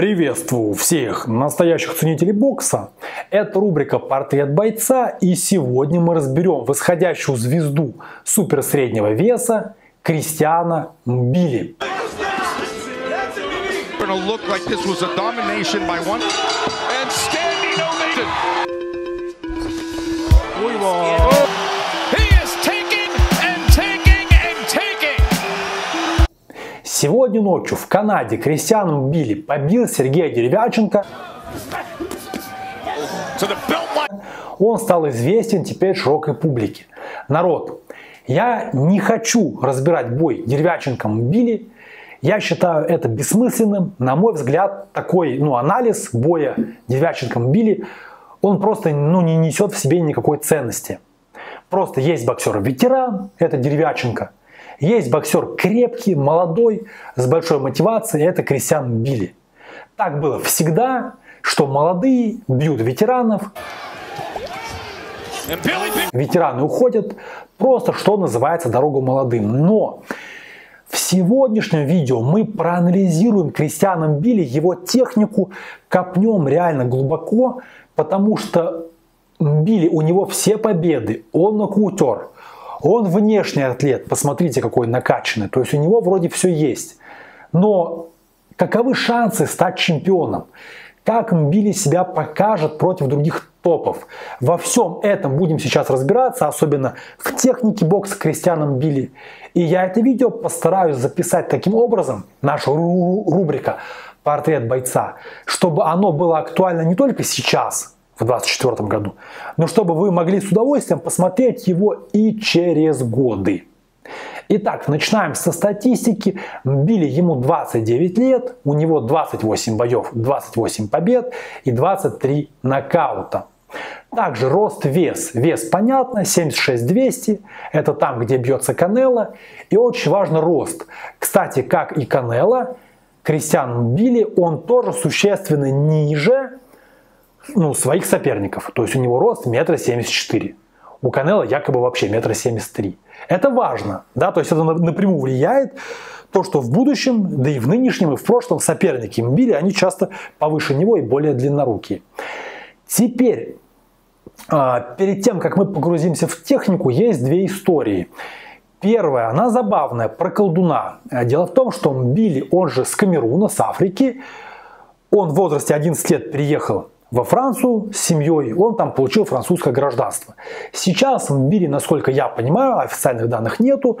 Приветствую всех настоящих ценителей бокса. Это рубрика «Портрет бойца» и сегодня мы разберем восходящую звезду суперсреднего веса Кристиана Мбили. Сегодня ночью в Канаде Кристиан Билли побил Сергея Деревяченко. Он стал известен теперь широкой публике. Народ, я не хочу разбирать бой Деревяченко Билли. Я считаю это бессмысленным. На мой взгляд, такой ну, анализ боя Деревяченко Билли, он просто ну, не несет в себе никакой ценности. Просто есть боксер-ветеран, это Деревяченко – есть боксер крепкий, молодой, с большой мотивацией, это Кристиан Билли. Так было всегда, что молодые бьют ветеранов, ветераны уходят, просто что называется дорогу молодым. Но в сегодняшнем видео мы проанализируем Кристиана Билли, его технику, копнем реально глубоко, потому что Билли, у него все победы, он нокаутер, он внешний атлет, посмотрите, какой накачанный. То есть у него вроде все есть. Но каковы шансы стать чемпионом? Как Мбили себя покажет против других топов? Во всем этом будем сейчас разбираться, особенно в технике бокса Кристиана Билли. И я это видео постараюсь записать таким образом, наша рубрика «Портрет бойца», чтобы оно было актуально не только сейчас, в 2024 году, но чтобы вы могли с удовольствием посмотреть его и через годы. Итак, начинаем со статистики. Били ему 29 лет, у него 28 боев, 28 побед и 23 нокаута. Также рост, вес. Вес понятно, 76 200, это там, где бьется Канела. И очень важно рост. Кстати, как и Канела, Кристиан Билли, он тоже существенно ниже ну, своих соперников. То есть у него рост метр семьдесят четыре. У Канела якобы вообще метр семьдесят три. Это важно, да, то есть это напрямую влияет то, что в будущем, да и в нынешнем, и в прошлом соперники Мбили, они часто повыше него и более длиннорукие. Теперь, а, перед тем, как мы погрузимся в технику, есть две истории. Первая, она забавная, про колдуна. Дело в том, что Мбили, он же с Камеруна, с Африки, он в возрасте 11 лет приехал во Францию с семьей, он там получил французское гражданство. Сейчас в мире, насколько я понимаю, официальных данных нету,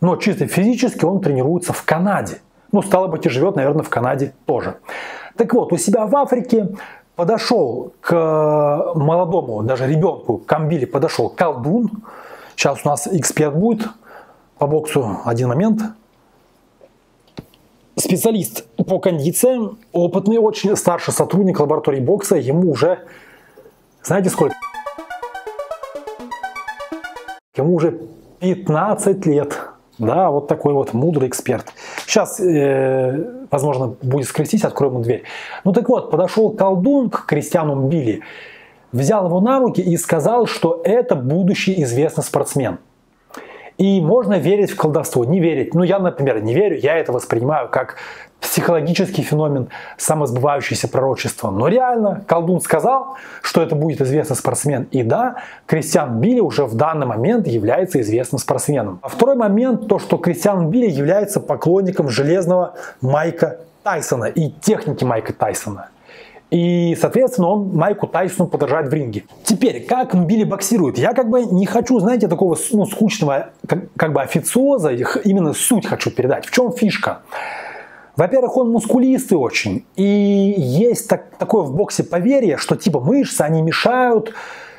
но чисто физически он тренируется в Канаде. Ну, стало быть, и живет, наверное, в Канаде тоже. Так вот, у себя в Африке подошел к молодому, даже ребенку, к Камбиле подошел колдун. Сейчас у нас эксперт будет по боксу. Один момент специалист по кондициям, опытный очень, старший сотрудник лаборатории бокса, ему уже, знаете сколько? Ему уже 15 лет. Да, вот такой вот мудрый эксперт. Сейчас, э, возможно, будет скрестись, откроем ему дверь. Ну так вот, подошел колдун к Кристиану Билли, взял его на руки и сказал, что это будущий известный спортсмен. И можно верить в колдовство, не верить. Ну, я, например, не верю, я это воспринимаю как психологический феномен, самосбывающееся пророчество. Но реально, колдун сказал, что это будет известный спортсмен. И да, Кристиан Билли уже в данный момент является известным спортсменом. А второй момент, то, что Кристиан Билли является поклонником железного Майка Тайсона и техники Майка Тайсона. И, соответственно, он Майку Тайсону подражает в ринге. Теперь, как Мбили боксирует? Я как бы не хочу, знаете, такого ну, скучного как, как бы официоза, именно суть хочу передать. В чем фишка? Во-первых, он мускулистый очень. И есть так, такое в боксе поверье, что типа мышцы, они мешают,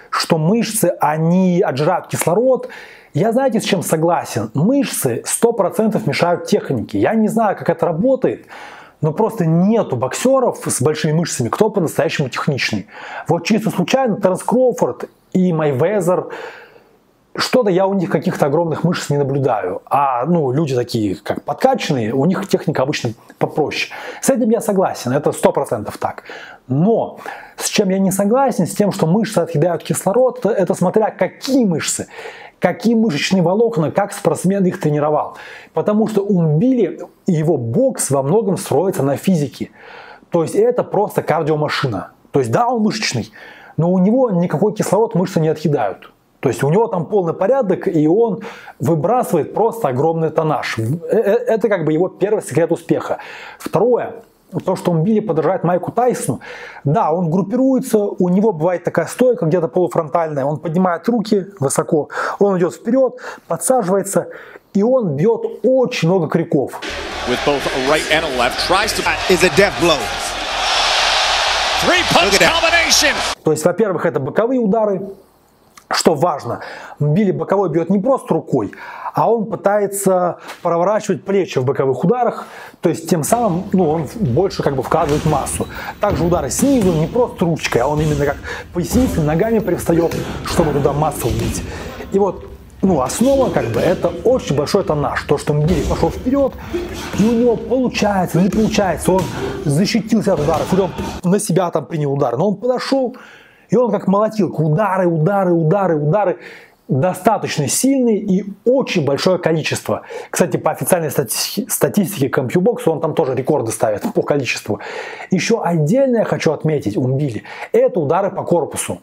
что мышцы, они отжирают кислород. Я знаете, с чем согласен? Мышцы 100% мешают технике. Я не знаю, как это работает, но просто нету боксеров с большими мышцами, кто по-настоящему техничный. Вот чисто случайно Теренс Кроуфорд и Майвезер, что-то я у них каких-то огромных мышц не наблюдаю. А ну, люди такие, как подкачанные, у них техника обычно попроще. С этим я согласен, это сто процентов так. Но с чем я не согласен, с тем, что мышцы отъедают кислород, это, это смотря какие мышцы какие мышечные волокна, как спортсмен их тренировал. Потому что у Билли его бокс во многом строится на физике. То есть это просто кардиомашина. То есть да, он мышечный, но у него никакой кислород мышцы не отъедают. То есть у него там полный порядок, и он выбрасывает просто огромный тоннаж. Э, э, это как бы его первый секрет успеха. Второе, то, что он Билли подражает Майку Тайсону. Да, он группируется, у него бывает такая стойка где-то полуфронтальная, он поднимает руки высоко, он идет вперед, подсаживается, и он бьет очень много криков. То есть, во-первых, это боковые удары, что важно, Билли боковой бьет не просто рукой, а он пытается проворачивать плечи в боковых ударах, то есть тем самым ну, он больше как бы вкладывает массу. Также удары снизу не просто ручкой, а он именно как поясницей, ногами привстает, чтобы туда массу убить. И вот ну, основа, как бы, это очень большой тоннаж. То, что Мгири пошел вперед, и у него получается, не получается, он защитился от ударов, он на себя там принял удар, но он подошел, и он как молотилка, удары, удары, удары, удары, достаточно сильный и очень большое количество. Кстати, по официальной стати- статистике CompuBox он там тоже рекорды ставит по количеству. Еще отдельно я хочу отметить у Мбили, это удары по корпусу.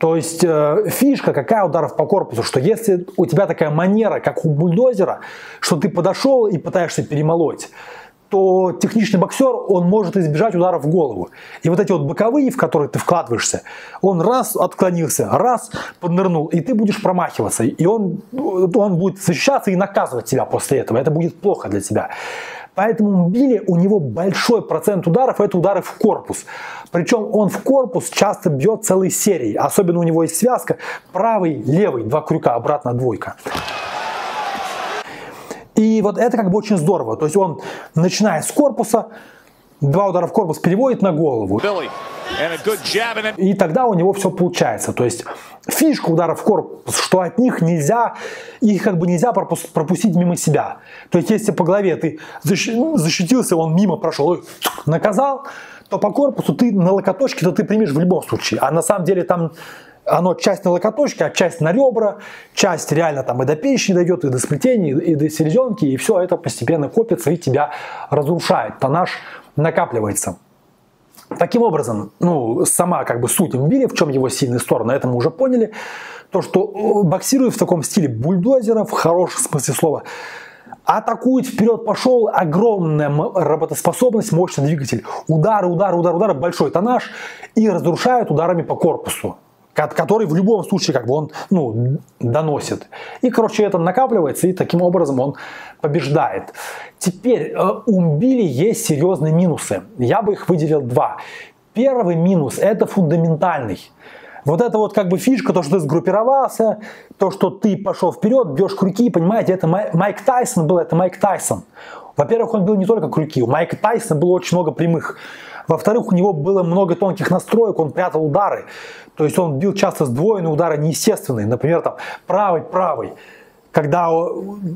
То есть э, фишка какая ударов по корпусу, что если у тебя такая манера, как у бульдозера, что ты подошел и пытаешься перемолоть, то техничный боксер, он может избежать удара в голову. И вот эти вот боковые, в которые ты вкладываешься, он раз отклонился, раз поднырнул, и ты будешь промахиваться. И он, он будет защищаться и наказывать тебя после этого. Это будет плохо для тебя. Поэтому Билли, у него большой процент ударов, это удары в корпус. Причем он в корпус часто бьет целые серии. Особенно у него есть связка правый, левый, два крюка, обратно двойка. И вот это как бы очень здорово. То есть он начинает с корпуса, два удара в корпус переводит на голову. И тогда у него все получается. То есть фишка ударов в корпус, что от них нельзя, их как бы нельзя пропустить мимо себя. То есть если по голове ты защитился, он мимо прошел, наказал, то по корпусу ты на локоточке-то ты примешь в любом случае. А на самом деле там оно часть на локоточке, а часть на ребра, часть реально там и до печени дойдет, и до сплетений, и до селезенки, и все это постепенно копится и тебя разрушает. Тонаж накапливается. Таким образом, ну, сама как бы суть Мбили, в чем его сильные стороны, это мы уже поняли. То, что э, боксирует в таком стиле бульдозера, в хорошем смысле слова, атакует вперед, пошел, огромная работоспособность, мощный двигатель, удары, удары, удары, удары, большой тонаж и разрушает ударами по корпусу который в любом случае как бы он ну, доносит. И, короче, это накапливается, и таким образом он побеждает. Теперь э, у Билли есть серьезные минусы. Я бы их выделил два. Первый минус – это фундаментальный. Вот это вот как бы фишка, то, что ты сгруппировался, то, что ты пошел вперед, бьешь крюки, понимаете, это Майк Тайсон был, это Майк Тайсон. Во-первых, он бил не только крюки, у Майка Тайсона было очень много прямых. Во-вторых, у него было много тонких настроек, он прятал удары. То есть он бил часто сдвоенные удары неестественные, например, там правый-правый когда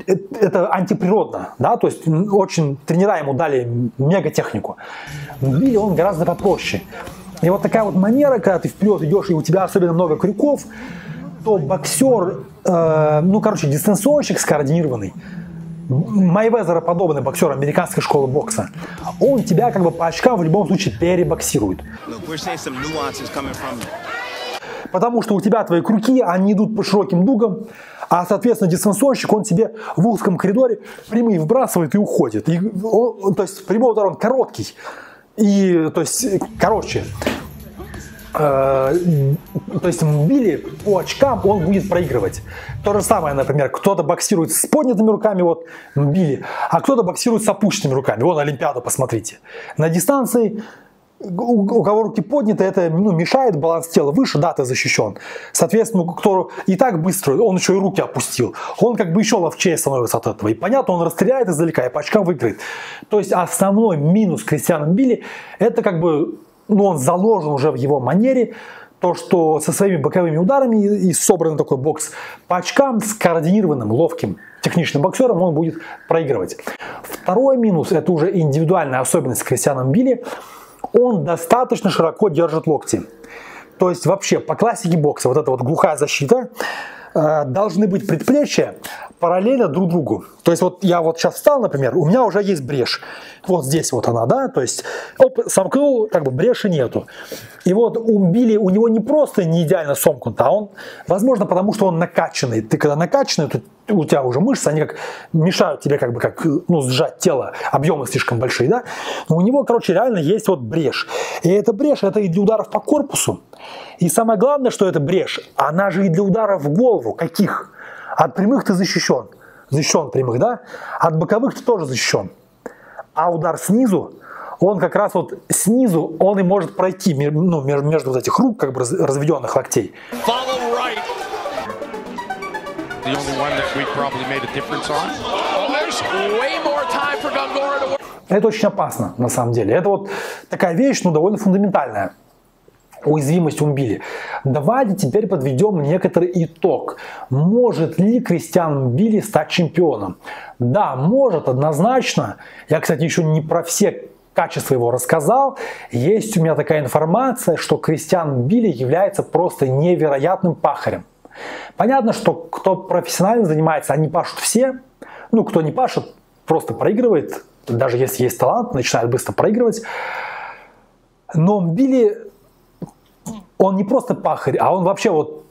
э, это антиприродно, да, то есть очень тренера ему дали мега технику. Били он гораздо попроще. И вот такая вот манера, когда ты вперед идешь, и у тебя особенно много крюков, то боксер, э, ну, короче, дистанционщик скоординированный, Майвезера подобный боксер американской школы бокса, он тебя как бы по очкам в любом случае перебоксирует. Потому что у тебя твои крюки, они идут по широким дугам, а, соответственно, дистанционщик, он тебе в узком коридоре прямые вбрасывает и уходит. И он, то есть прямой удар, он короткий. И, то есть, короче, Э, то есть Билли по очкам он будет проигрывать. То же самое, например, кто-то боксирует с поднятыми руками, вот Билли, а кто-то боксирует с опущенными руками. Вон Олимпиаду, посмотрите. На дистанции у, кого руки подняты, это ну, мешает баланс тела выше, да, ты защищен. Соответственно, кто и так быстро, он еще и руки опустил. Он как бы еще ловчее становится от этого. И понятно, он расстреляет издалека и по очкам выиграет. То есть основной минус Кристиана Билли, это как бы ну, он заложен уже в его манере, то, что со своими боковыми ударами и собранный такой бокс по очкам с координированным, ловким техничным боксером он будет проигрывать. Второй минус, это уже индивидуальная особенность Кристиана Билли, он достаточно широко держит локти. То есть вообще по классике бокса вот эта вот глухая защита, э, должны быть предплечья параллельно друг другу. То есть вот я вот сейчас встал, например, у меня уже есть брешь. Вот здесь вот она, да, то есть оп, сомкнул, как бы бреши нету. И вот у Билли, у него не просто не идеально сомкнут, а он, возможно, потому что он накачанный. Ты когда накачанный, то у тебя уже мышцы, они как мешают тебе как бы как, ну, сжать тело, объемы слишком большие, да. Но у него, короче, реально есть вот брешь. И эта брешь, это и для ударов по корпусу. И самое главное, что эта брешь, она же и для ударов в голову. Каких? От прямых ты защищен. Защищен прямых, да? От боковых ты тоже защищен. А удар снизу, он как раз вот снизу, он и может пройти ну, между, между вот этих рук, как бы разведенных локтей. Это очень опасно, на самом деле. Это вот такая вещь, ну, довольно фундаментальная уязвимость Умбили. Давайте теперь подведем некоторый итог. Может ли Кристиан Билли стать чемпионом? Да, может, однозначно. Я, кстати, еще не про все качества его рассказал. Есть у меня такая информация, что Кристиан Билли является просто невероятным пахарем. Понятно, что кто профессионально занимается, они пашут все. Ну, кто не пашет, просто проигрывает. Даже если есть талант, начинает быстро проигрывать. Но Билли он не просто пахарь, а он вообще вот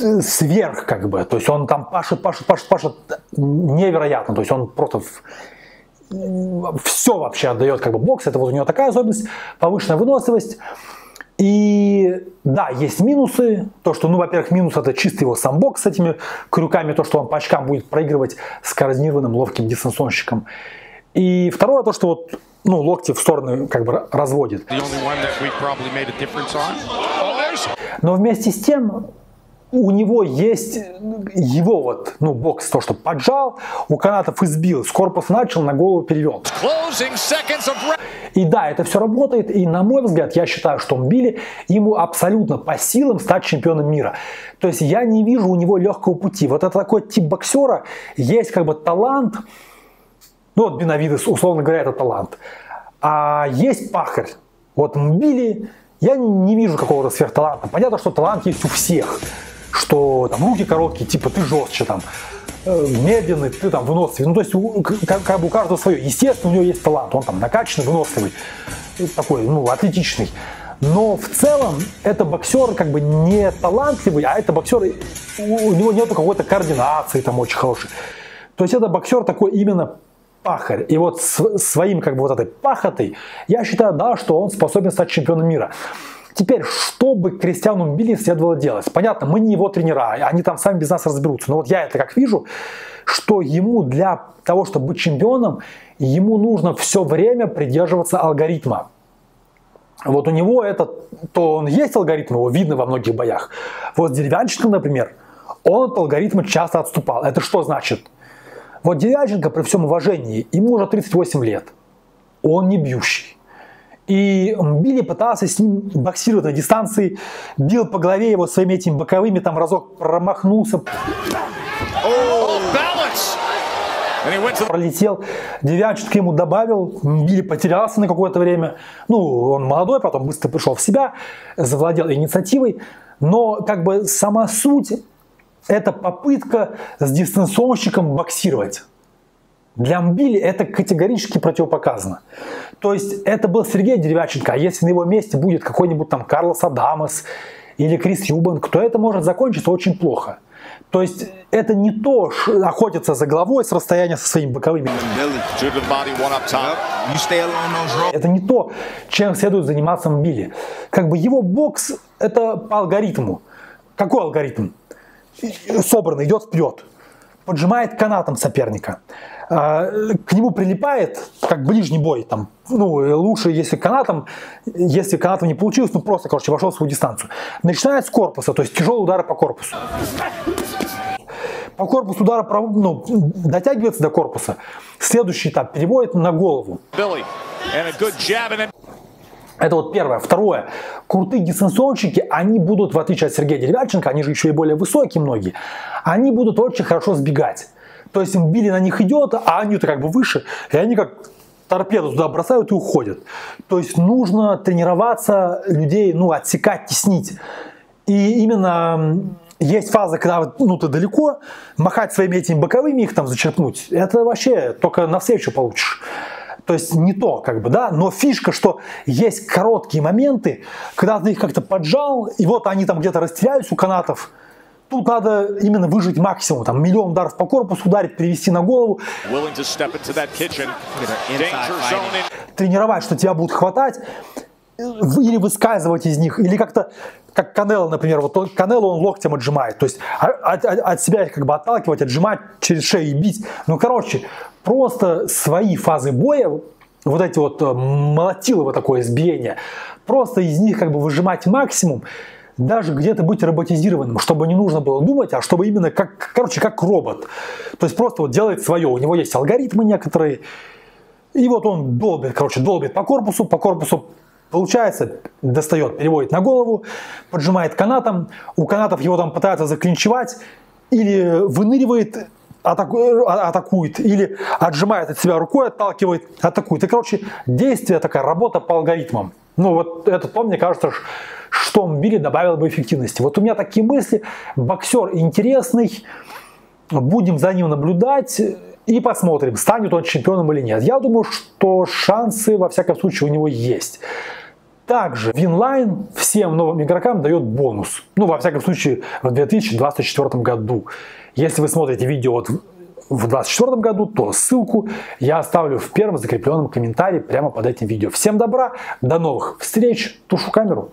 э, сверх как бы. То есть он там пашет, пашет, пашет, пашет невероятно. То есть он просто все вообще отдает как бы бокс. Это вот у него такая особенность, повышенная выносливость. И да, есть минусы. То, что, ну, во-первых, минус это чистый его сам бокс с этими крюками, то, что он по очкам будет проигрывать с координированным ловким дистанционщиком. И второе, то, что вот ну, локти в стороны как бы разводит. Но вместе с тем у него есть его вот, ну, бокс, то, что поджал, у канатов избил, с корпуса начал, на голову перевел. И да, это все работает, и на мой взгляд, я считаю, что Мбили ему абсолютно по силам стать чемпионом мира. То есть я не вижу у него легкого пути. Вот это такой тип боксера, есть как бы талант, ну вот Бенавидес, условно говоря, это талант. А есть пахарь. Вот Мбили, я не вижу какого-то сверхталанта. Понятно, что талант есть у всех. Что там руки короткие, типа ты жестче там, э, медленный, ты там выносливый. Ну, то есть у, как, как бы у каждого свое. Естественно, у него есть талант. Он там накачанный, выносливый, такой, ну, атлетичный. Но в целом это боксер как бы не талантливый, а это боксер, у, него нет какой-то координации там очень хорошей. То есть это боксер такой именно пахарь. И вот своим как бы вот этой пахотой я считаю, да, что он способен стать чемпионом мира. Теперь, что бы Кристиану Билли следовало делать? Понятно, мы не его тренера, они там сами без нас разберутся. Но вот я это как вижу, что ему для того, чтобы быть чемпионом, ему нужно все время придерживаться алгоритма. Вот у него это, то он есть алгоритм, его видно во многих боях. Вот Деревянченко, например, он от алгоритма часто отступал. Это что значит? Вот Дерябченко, при всем уважении, ему уже 38 лет. Он не бьющий. И Билли пытался с ним боксировать на дистанции, бил по голове его своими этими боковыми, там разок промахнулся. Пролетел, Девянченко ему добавил, Билли потерялся на какое-то время. Ну, он молодой, потом быстро пришел в себя, завладел инициативой. Но как бы сама суть это попытка с дистанционщиком боксировать. Для Мбили это категорически противопоказано. То есть это был Сергей Деревяченко, а если на его месте будет какой-нибудь там Карлос Адамас или Крис Юбанк, то это может закончиться очень плохо. То есть это не то охотиться за головой с расстояния со своими боковыми. Это не то, чем следует заниматься Мбили. Как бы его бокс это по алгоритму. Какой алгоритм? Собран, идет вперед, поджимает канатом соперника, а, к нему прилипает, как ближний бой, там, ну, лучше, если канатом, если канатом не получилось, ну, просто, короче, вошел в свою дистанцию. Начинает с корпуса, то есть тяжелые удары по корпусу. По корпусу удара ну, дотягивается до корпуса. Следующий этап переводит на голову. Это вот первое. Второе. Крутые дистанционщики, они будут, в отличие от Сергея Деревянченко, они же еще и более высокие многие, они будут очень хорошо сбегать. То есть им били на них идет, а они-то как бы выше, и они как торпеду туда бросают и уходят. То есть нужно тренироваться людей, ну, отсекать, теснить. И именно есть фаза, когда ну, ты далеко, махать своими этими боковыми их там зачерпнуть, это вообще только на встречу получишь. То есть не то, как бы, да, но фишка, что есть короткие моменты, когда ты их как-то поджал, и вот они там где-то растерялись у канатов, Тут надо именно выжить максимум. Там миллион ударов по корпусу ударить, перевести на голову. Тренировать, что тебя будут хватать или выскальзывать из них, или как-то, как Канело, например, вот Канело он локтем отжимает, то есть от, от, от себя как бы отталкивать, отжимать через шею бить. Ну, короче, просто свои фазы боя, вот эти вот э, молотилово такое избиение, просто из них как бы выжимать максимум, даже где-то быть роботизированным, чтобы не нужно было думать, а чтобы именно как, короче, как робот. То есть просто вот делает свое. У него есть алгоритмы некоторые, и вот он долбит, короче, долбит по корпусу, по корпусу Получается, достает, переводит на голову, поджимает канатом, у канатов его там пытаются заклинчевать, или выныривает, атаку, а, атакует, или отжимает от себя рукой, отталкивает, атакует. И, короче, действие такая, работа по алгоритмам. Ну, вот это то, мне кажется, что Билли добавил бы эффективности. Вот у меня такие мысли. Боксер интересный, будем за ним наблюдать и посмотрим, станет он чемпионом или нет. Я думаю, что шансы, во всяком случае, у него есть. Также Winline всем новым игрокам дает бонус. Ну, во всяком случае, в 2024 году. Если вы смотрите видео вот в 2024 году, то ссылку я оставлю в первом закрепленном комментарии прямо под этим видео. Всем добра, до новых встреч, тушу камеру.